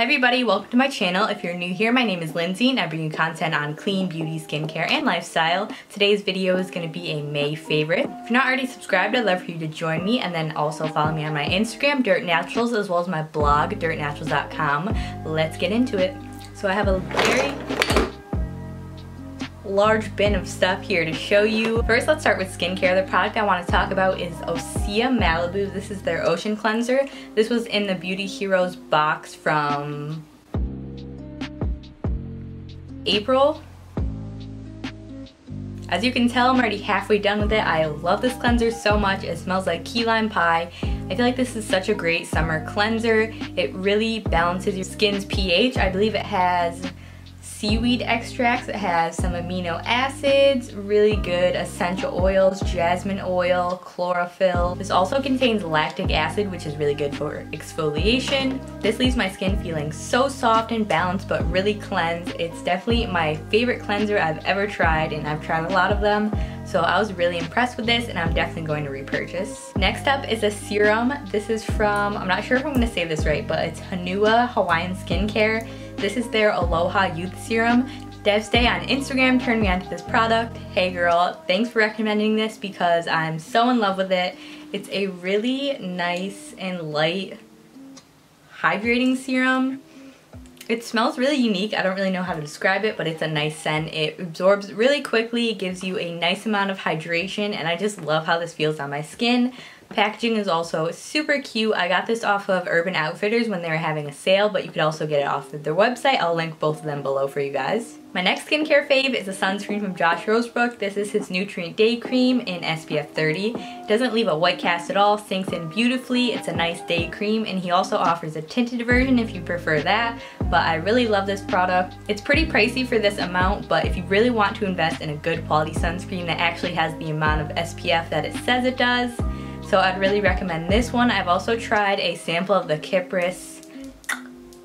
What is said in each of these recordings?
Hi everybody, welcome to my channel. If you're new here, my name is Lindsey and I bring you content on clean beauty, skincare, and lifestyle. Today's video is going to be a May favorite. If you're not already subscribed, I'd love for you to join me and then also follow me on my Instagram, Dirt Naturals, as well as my blog, dirtnaturals.com. Let's get into it. So I have a very large bin of stuff here to show you. First, let's start with skincare. The product I want to talk about is Osea Malibu. This is their Ocean Cleanser. This was in the Beauty Heroes box from April. As you can tell, I'm already halfway done with it. I love this cleanser so much. It smells like key lime pie. I feel like this is such a great summer cleanser. It really balances your skin's pH. I believe it has seaweed extracts. It has some amino acids, really good essential oils, jasmine oil, chlorophyll. This also contains lactic acid, which is really good for exfoliation. This leaves my skin feeling so soft and balanced, but really cleansed. It's definitely my favorite cleanser I've ever tried, and I've tried a lot of them. So I was really impressed with this and I'm definitely going to repurchase. Next up is a serum. This is from, I'm not sure if I'm gonna say this right, but it's Honua Hawaiian Skincare. This is their Aloha Youth Serum. DevStay on Instagram turned me onto this product. Hey girl, thanks for recommending this because I'm so in love with it. It's a really nice and light hydrating serum. It smells really unique. I don't really know how to describe it, but it's a nice scent. It absorbs really quickly. It gives you a nice amount of hydration, and I just love how this feels on my skin. Packaging is also super cute. I got this off of Urban Outfitters when they were having a sale, but you could also get it off of their website. I'll link both of them below for you guys. My next skincare fave is a sunscreen from Josh Rosebrook. This is his Nutrient Day Cream in SPF 30. It doesn't leave a white cast at all, sinks in beautifully. It's a nice day cream and he also offers a tinted version if you prefer that. But I really love this product. It's pretty pricey for this amount, but if you really want to invest in a good quality sunscreen that actually has the amount of SPF that it says it does, so I'd really recommend this one. I've also tried a sample of the Kypris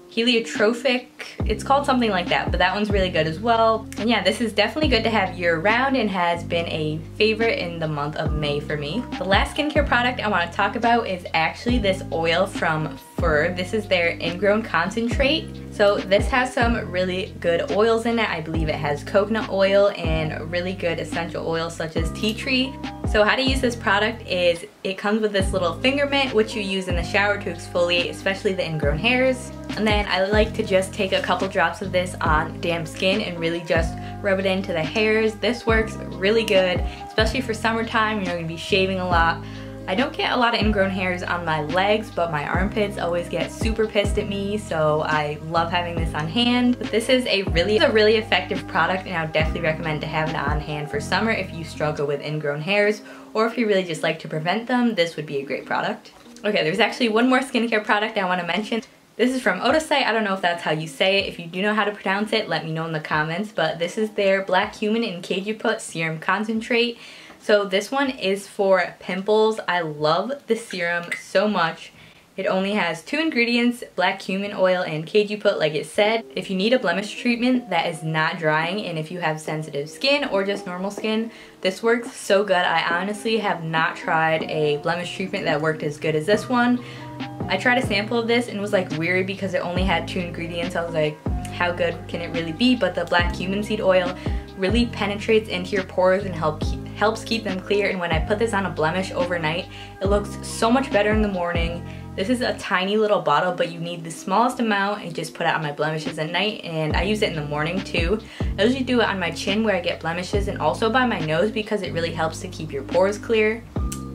heliotropic it's called something like that but that one's really good as well. And yeah this is definitely good to have year round and has been a favorite in the month of May for me. The last skincare product I want to talk about is actually this oil from Fur. This is their ingrown concentrate. So this has some really good oils in it. I believe it has coconut oil and really good essential oils such as tea tree so how to use this product is it comes with this little finger mitt which you use in the shower to exfoliate especially the ingrown hairs. And then I like to just take a couple drops of this on damp skin and really just rub it into the hairs. This works really good, especially for summertime, you're gonna be shaving a lot. I don't get a lot of ingrown hairs on my legs, but my armpits always get super pissed at me, so I love having this on hand. But this is a really, a really effective product, and I would definitely recommend to have it on hand for summer if you struggle with ingrown hairs, or if you really just like to prevent them, this would be a great product. Okay, there's actually one more skincare product I want to mention. This is from Odacite. I don't know if that's how you say it. If you do know how to pronounce it, let me know in the comments. But this is their Black Cumin and Cajuput Serum Concentrate. So this one is for pimples. I love the serum so much. It only has two ingredients, black cumin oil and Cajuput like it said. If you need a blemish treatment that is not drying and if you have sensitive skin or just normal skin, this works so good. I honestly have not tried a blemish treatment that worked as good as this one. I tried a sample of this and was like weary because it only had two ingredients. I was like, how good can it really be? But the black cumin seed oil really penetrates into your pores and help keep helps keep them clear and when I put this on a blemish overnight, it looks so much better in the morning. This is a tiny little bottle, but you need the smallest amount and just put it on my blemishes at night. And I use it in the morning too. I usually do it on my chin where I get blemishes and also by my nose because it really helps to keep your pores clear.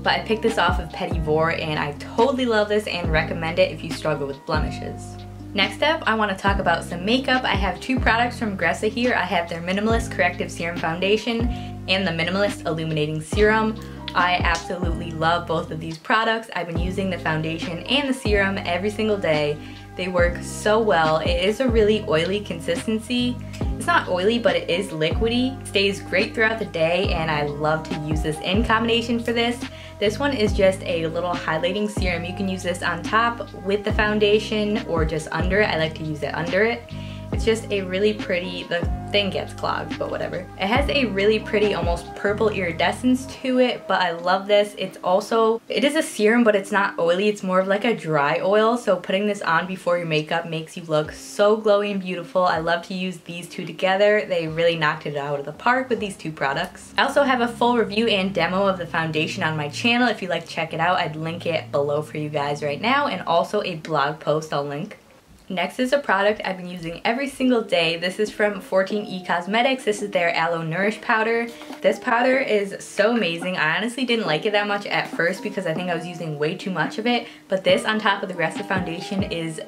But I picked this off of Petit Vour and I totally love this and recommend it if you struggle with blemishes. Next up, I want to talk about some makeup. I have two products from Gressa here. I have their Minimalist Corrective Serum Foundation and the Minimalist Illuminating Serum. I absolutely love both of these products. I've been using the foundation and the serum every single day. They work so well. It is a really oily consistency. It's not oily, but it is liquidy. Stays great throughout the day, and I love to use this in combination for this. This one is just a little highlighting serum. You can use this on top with the foundation or just under it. I like to use it under it. It's just a really pretty, the thing gets clogged, but whatever. It has a really pretty, almost purple iridescence to it, but I love this. It's also, it is a serum, but it's not oily. It's more of like a dry oil, so putting this on before your makeup makes you look so glowy and beautiful. I love to use these two together. They really knocked it out of the park with these two products. I also have a full review and demo of the foundation on my channel. If you'd like to check it out, I'd link it below for you guys right now, and also a blog post I'll link. Next is a product I've been using every single day. This is from 14E Cosmetics. This is their Aloe Nourish powder. This powder is so amazing. I honestly didn't like it that much at first because I think I was using way too much of it. But this on top of the rest of foundation is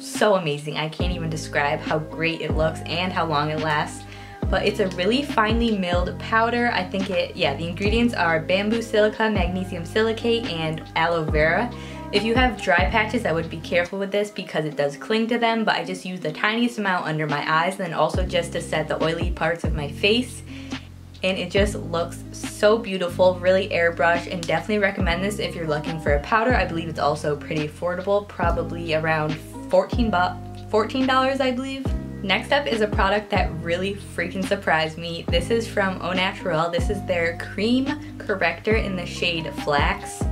so amazing. I can't even describe how great it looks and how long it lasts but it's a really finely milled powder. I think it, yeah, the ingredients are bamboo silica, magnesium silicate, and aloe vera. If you have dry patches, I would be careful with this because it does cling to them, but I just use the tiniest amount under my eyes and then also just to set the oily parts of my face. And it just looks so beautiful, really airbrush, and definitely recommend this if you're looking for a powder. I believe it's also pretty affordable, probably around 14 bucks, $14 I believe. Next up is a product that really freaking surprised me. This is from Au Naturale. This is their cream corrector in the shade Flax.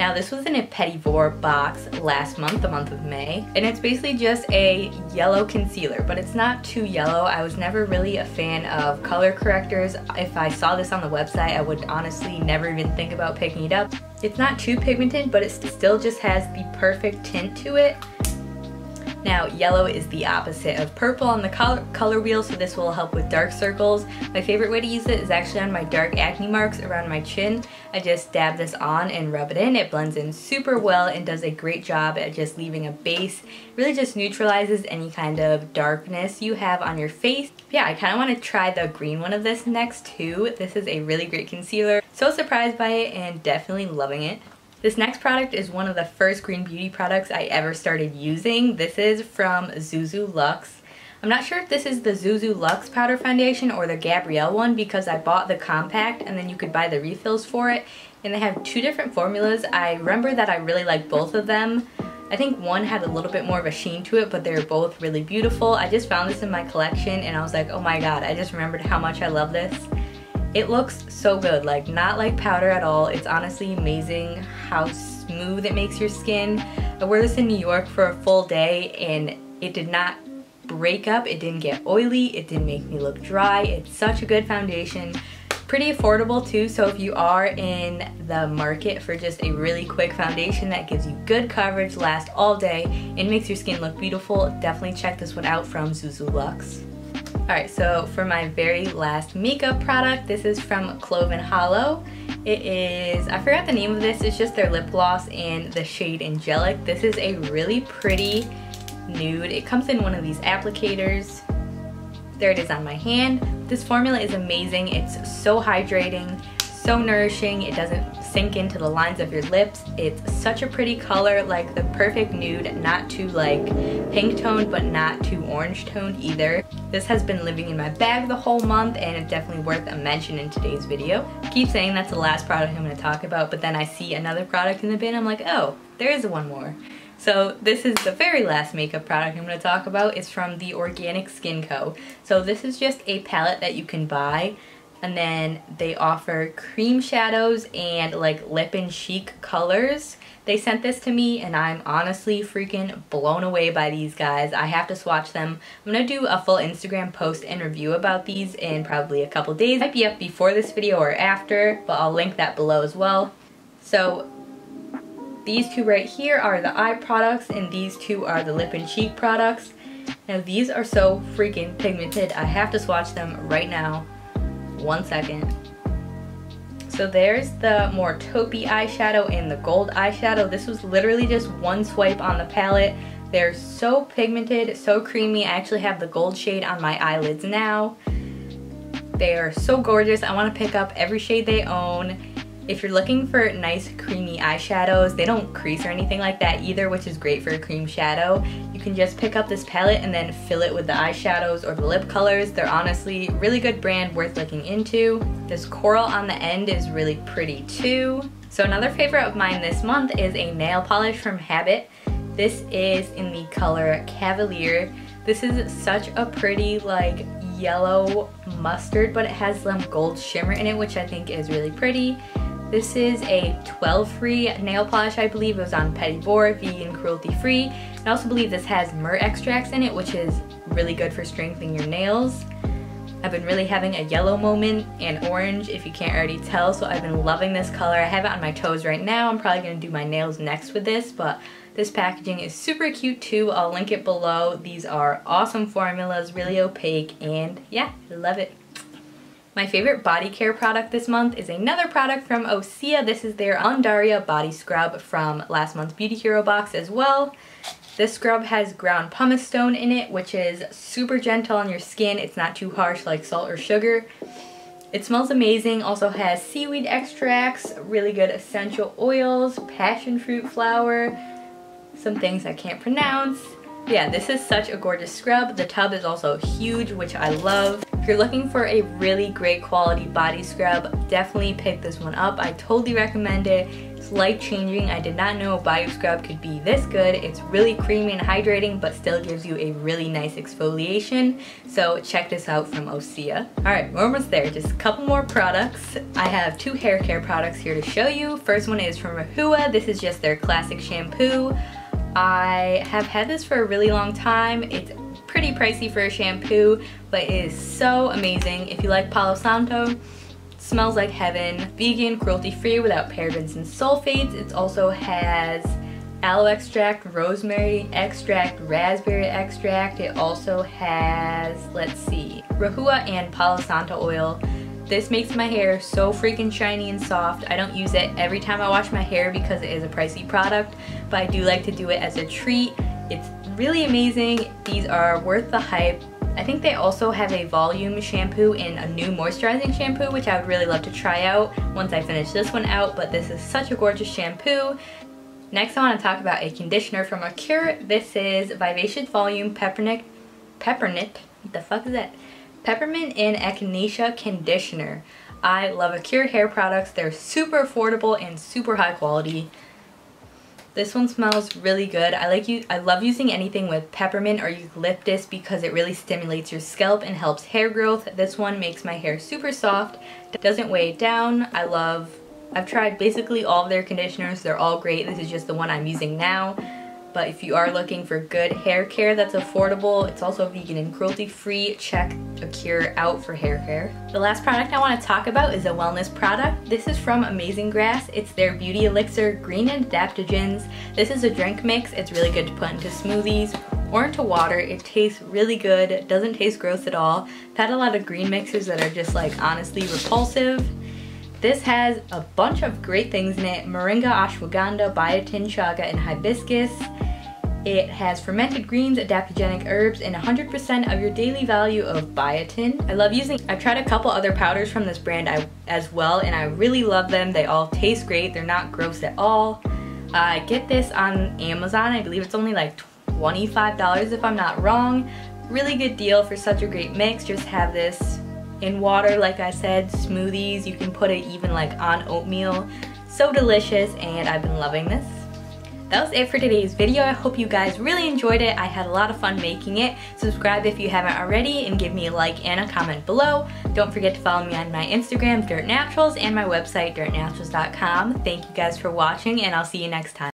Now this was in a Petit Vour box last month, the month of May, and it's basically just a yellow concealer, but it's not too yellow. I was never really a fan of color correctors. If I saw this on the website, I would honestly never even think about picking it up. It's not too pigmented, but it still just has the perfect tint to it. Now, yellow is the opposite of purple on the color, color wheel, so this will help with dark circles. My favorite way to use it is actually on my dark acne marks around my chin. I just dab this on and rub it in. It blends in super well and does a great job at just leaving a base. really just neutralizes any kind of darkness you have on your face. Yeah, I kind of want to try the green one of this next too. This is a really great concealer. So surprised by it and definitely loving it. This next product is one of the first green beauty products I ever started using. This is from Zuzu Luxe. I'm not sure if this is the Zuzu Luxe powder foundation or the Gabrielle one because I bought the compact and then you could buy the refills for it. And they have two different formulas. I remember that I really like both of them. I think one had a little bit more of a sheen to it, but they were both really beautiful. I just found this in my collection and I was like, oh my god, I just remembered how much I love this. It looks so good, like not like powder at all. It's honestly amazing how smooth it makes your skin. I wore this in New York for a full day and it did not break up, it didn't get oily, it didn't make me look dry. It's such a good foundation. Pretty affordable too, so if you are in the market for just a really quick foundation that gives you good coverage, lasts all day, and makes your skin look beautiful, definitely check this one out from Zuzu Luxe. Alright, so for my very last makeup product, this is from Clove + Hollow. It is, I forgot the name of this, it's just their lip gloss in the shade Angelic. This is a really pretty nude. It comes in one of these applicators. There it is on my hand. This formula is amazing. It's so hydrating, so nourishing. It doesn't sink into the lines of your lips. It's such a pretty color, like the perfect nude, not too like pink toned, but not too orange toned either. This has been living in my bag the whole month and it's definitely worth a mention in today's video. I keep saying that's the last product I'm to talk about, but then I see another product in the bin, I'm like, oh, there is one more. So this is the very last makeup product I'm going to talk about. It's from the Organic Skin Co. So this is just a palette that you can buy and then they offer cream shadows and like lip and cheek colors. They sent this to me and I'm honestly freaking blown away by these guys. I have to swatch them. I'm to do a full Instagram post and review about these in probably a couple days. Might be up before this video or after, but I'll link that below as well. So these two right here are the eye products and these two are the lip and cheek products. Now these are so freaking pigmented. I have to swatch them right now one second. So there's the more taupey eyeshadow and the gold eyeshadow. This was literally just one swipe on the palette. They're so pigmented, so creamy. I actually have the gold shade on my eyelids now. They are so gorgeous. I want to pick up every shade they own. If you're looking for nice creamy eyeshadows, they don't crease or anything like that either, which is great for a cream shadow. You can just pick up this palette and then fill it with the eyeshadows or the lip colors. They're honestly really good brand worth looking into. This coral on the end is really pretty too. So another favorite of mine this month is a nail polish from Habit. This is in the color Cavalier. This is such a pretty like yellow mustard, but it has some gold shimmer in it, which I think is really pretty. This is a 12 free nail polish, I believe. It was on Petit Vour, vegan, cruelty free. I also believe this has myrrh extracts in it, which is really good for strengthening your nails. I've been really having a yellow moment and orange if you can't already tell so I've been loving this color. I have it on my toes right now. I'm probably going to do my nails next with this but this packaging is super cute too. I'll link it below. These are awesome formulas, really opaque and yeah, love it. My favorite body care product this month is another product from Osea. This is their Undaria Body Scrub from last month's Beauty Hero box as well. This scrub has ground pumice stone in it, which is super gentle on your skin. It's not too harsh like salt or sugar. It smells amazing, also has seaweed extracts, really good essential oils, passion fruit flower, some things I can't pronounce. Yeah, this is such a gorgeous scrub. The tub is also huge, which I love. If you're looking for a really great quality body scrub, definitely pick this one up. I totally recommend it It's life changing. I did not know a body scrub could be this good. It's really creamy and hydrating but still gives you a really nice exfoliation. So check this out from Osea. Alright, we're almost there. Just a couple more products. I have two hair care products here to show you. First one is from Rahua. This is just their classic shampoo. I have had this for a really long time. It's pretty pricey for a shampoo, but it is so amazing. If you like Palo Santo, smells like heaven, vegan, cruelty-free without parabens and sulfates. It also has aloe extract, rosemary extract, raspberry extract. It also has, let's see, Rahua and Palo Santo oil. This makes my hair so freaking shiny and soft. I don't use it every time I wash my hair because it is a pricey product, but I do like to do it as a treat. It's really amazing. These are worth the hype. I think they also have a volume shampoo and a new moisturizing shampoo, which I would really love to try out once I finish this one out, but this is such a gorgeous shampoo. Next, I want to talk about a conditioner from Acure. This is Vivacious Volume Peppermint, Peppermint, what the fuck is that? Peppermint and Echinacea Conditioner. I love Acure hair products. They're super affordable and super high quality. This one smells really good. I like you. I love using anything with peppermint or eucalyptus because it really stimulates your scalp and helps hair growth. This one makes my hair super soft. Doesn't weigh it down. I love I've tried basically all of their conditioners. They're all great. This is just the one I'm using now. But if you are looking for good hair care that's affordable, it's also vegan and cruelty free, check Acure out for hair care. The last product I want to talk about is a wellness product. This is from Amazing Grass. It's their Beauty Elixir Green and Adaptogens. This is a drink mix. It's really good to put into smoothies or into water. It tastes really good. Doesn't taste gross at all. I've had a lot of green mixes that are just like honestly repulsive. This has a bunch of great things in it. Moringa, ashwagandha, biotin, chaga, and hibiscus. It has fermented greens, adaptogenic herbs, and 100% of your daily value of biotin. I love using, I've tried a couple other powders from this brand as well, and I really love them. They all taste great. They're not gross at all. I uh, get this on Amazon. I believe it's only like $25 if I'm not wrong. Really good deal for such a great mix. Just have this in water, like I said, smoothies. You can put it even like on oatmeal. So delicious and I've been loving this. That was it for today's video. I hope you guys really enjoyed it. I had a lot of fun making it. Subscribe if you haven't already and give me a like and a comment below. Don't forget to follow me on my Instagram, Dirt Naturals, and my website, dirtnaturals.com. Thank you guys for watching and I'll see you next time.